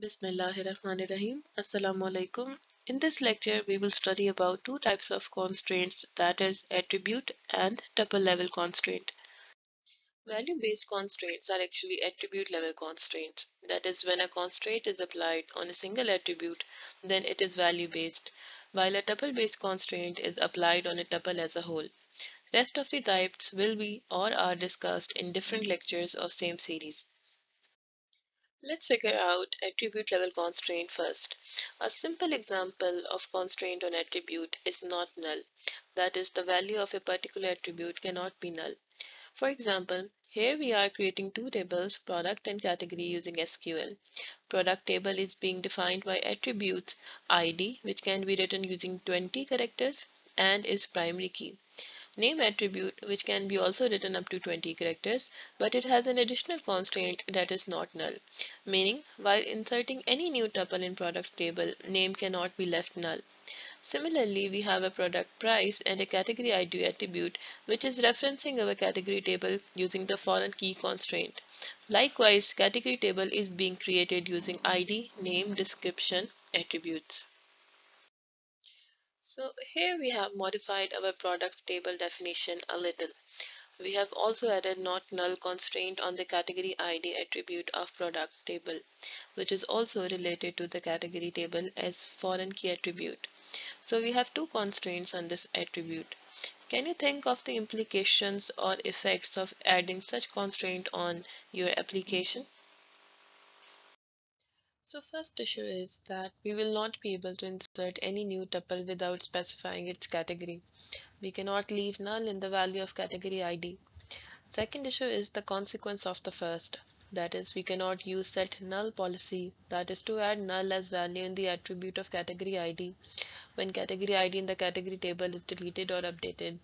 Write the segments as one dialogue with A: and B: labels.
A: Bismillahirrahmanirrahim. Assalamu alaikum. In this lecture, we will study about two types of constraints that is attribute and tuple level constraint. Value-based constraints are actually attribute level constraints. That is when a constraint is applied on a single attribute, then it is value-based, while a tuple-based constraint is applied on a tuple as a whole. Rest of the types will be or are discussed in different lectures of same series. Let's figure out attribute level constraint first. A simple example of constraint on attribute is not null. That is, the value of a particular attribute cannot be null. For example, here we are creating two tables, product and category using SQL. Product table is being defined by attributes ID, which can be written using 20 characters and is primary key name attribute which can be also written up to 20 characters but it has an additional constraint that is not null meaning while inserting any new tuple in product table name cannot be left null Similarly, we have a product price and a category ID attribute which is referencing our category table using the foreign key constraint. Likewise, category table is being created using ID, name, description, attributes. So here we have modified our product table definition a little. We have also added not null constraint on the category ID attribute of product table, which is also related to the category table as foreign key attribute. So we have two constraints on this attribute. Can you think of the implications or effects of adding such constraint on your application? So first issue is that we will not be able to insert any new tuple without specifying its category. We cannot leave null in the value of category ID. Second issue is the consequence of the first. That is, we cannot use set null policy, that is to add null as value in the attribute of category ID when category ID in the category table is deleted or updated.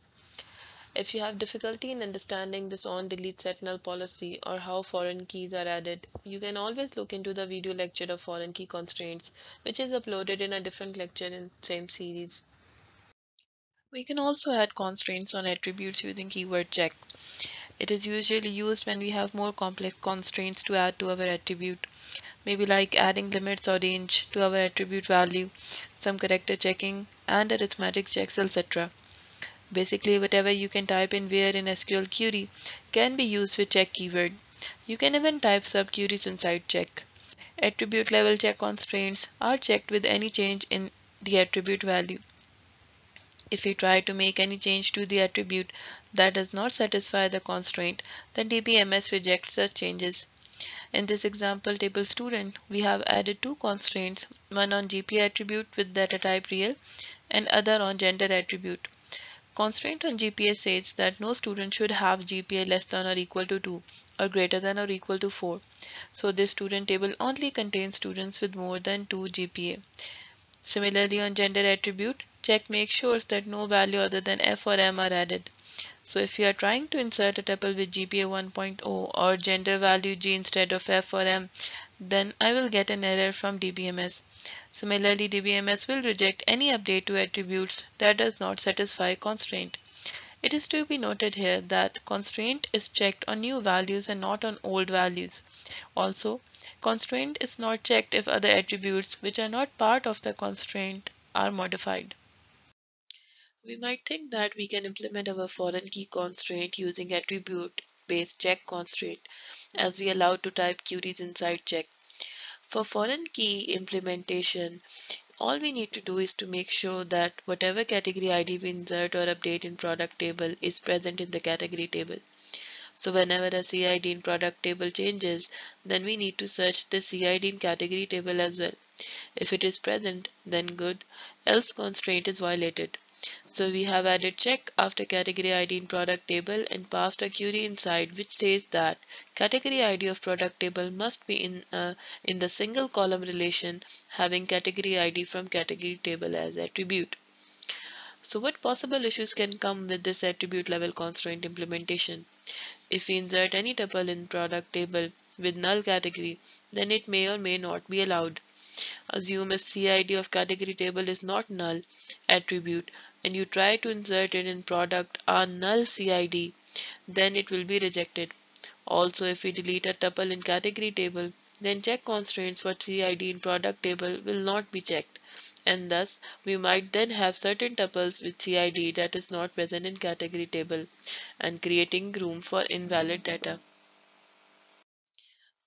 A: If you have difficulty in understanding this on delete set null policy or how foreign keys are added, you can always look into the video lecture of foreign key constraints, which is uploaded in a different lecture in same series. We can also add constraints on attributes using keyword check. It is usually used when we have more complex constraints to add to our attribute. Maybe like adding limits or range to our attribute value, some character checking, and arithmetic checks, etc. Basically, whatever you can type in where in SQL query can be used with check keyword. You can even type subqueries inside check. Attribute level check constraints are checked with any change in the attribute value. If you try to make any change to the attribute that does not satisfy the constraint, then DBMS rejects such changes. In this example table student, we have added two constraints, one on GPA attribute with data type real and other on gender attribute. Constraint on GPA says that no student should have GPA less than or equal to 2 or greater than or equal to 4. So this student table only contains students with more than 2 GPA. Similarly on gender attribute, check makes sure that no value other than F or M are added. So if you are trying to insert a tuple with GPA 1.0 or gender value G instead of F or M, then I will get an error from DBMS. Similarly, DBMS will reject any update to attributes that does not satisfy constraint. It is to be noted here that constraint is checked on new values and not on old values. Also, constraint is not checked if other attributes which are not part of the constraint are modified. We might think that we can implement our foreign key constraint using attribute based check constraint as we allow to type queries inside check. For foreign key implementation, all we need to do is to make sure that whatever category ID we insert or update in product table is present in the category table. So whenever a CID in product table changes, then we need to search the CID in category table as well. If it is present, then good, else constraint is violated. So we have added check after category ID in product table and passed a query inside which says that category ID of product table must be in, uh, in the single column relation having category ID from category table as attribute. So what possible issues can come with this attribute level constraint implementation? If we insert any tuple in product table with null category, then it may or may not be allowed. Assume a CID of category table is not null attribute and you try to insert it in product a null CID, then it will be rejected. Also, if we delete a tuple in category table, then check constraints for CID in product table will not be checked and thus we might then have certain tuples with CID that is not present in category table and creating room for invalid data.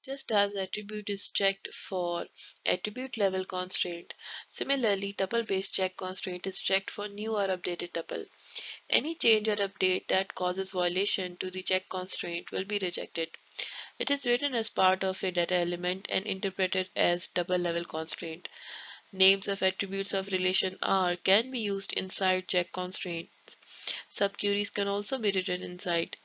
A: Just as attribute is checked for attribute level constraint, similarly tuple-based check constraint is checked for new or updated tuple. Any change or update that causes violation to the check constraint will be rejected. It is written as part of a data element and interpreted as tuple level constraint. Names of attributes of relation R can be used inside check constraints. Subqueries can also be written inside.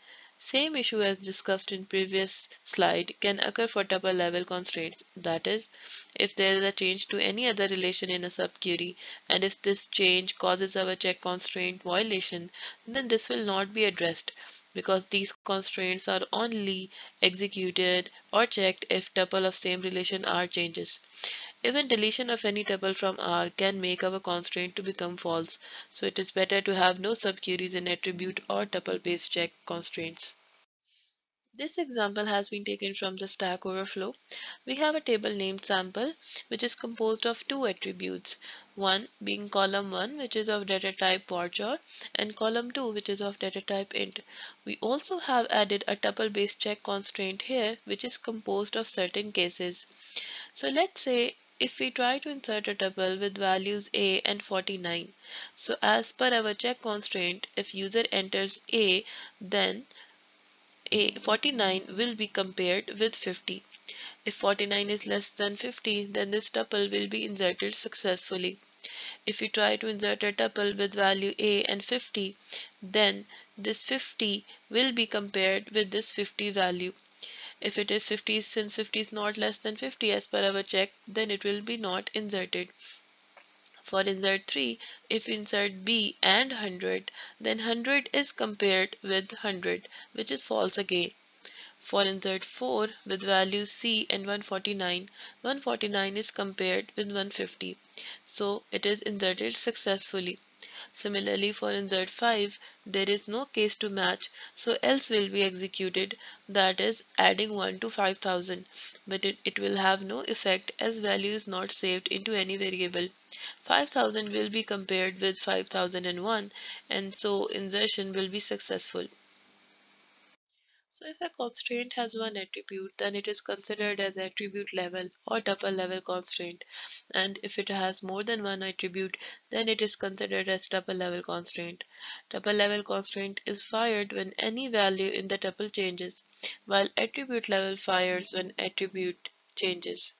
A: Same issue as discussed in previous slide can occur for tuple level constraints. That is, if there is a change to any other relation in a subquery and if this change causes our check constraint violation, then this will not be addressed because these constraints are only executed or checked if tuple of same relation R changes. Even deletion of any tuple from R can make our constraint to become false, so it is better to have no subqueries in attribute or tuple-based check constraints. This example has been taken from the Stack Overflow. We have a table named sample which is composed of two attributes, one being column 1 which is of data type varchar and column 2 which is of data type int. We also have added a tuple based check constraint here which is composed of certain cases. So let's say if we try to insert a tuple with values a and 49. So as per our check constraint, if user enters a, then a 49 will be compared with 50. If 49 is less than 50, then this tuple will be inserted successfully. If we try to insert a tuple with value a and 50, then this 50 will be compared with this 50 value. If it is 50, since 50 is not less than 50 as per our check, then it will be not inserted. For insert 3, if insert B and 100, then 100 is compared with 100, which is false again. For insert 4 with values C and 149, 149 is compared with 150. So it is inserted successfully. Similarly for insert 5 there is no case to match so else will be executed that is adding 1 to 5000 but it, it will have no effect as value is not saved into any variable. 5000 will be compared with 5001 and so insertion will be successful. So if a constraint has one attribute, then it is considered as attribute level or tuple level constraint. And if it has more than one attribute, then it is considered as tuple level constraint. Tuple level constraint is fired when any value in the tuple changes, while attribute level fires when attribute changes.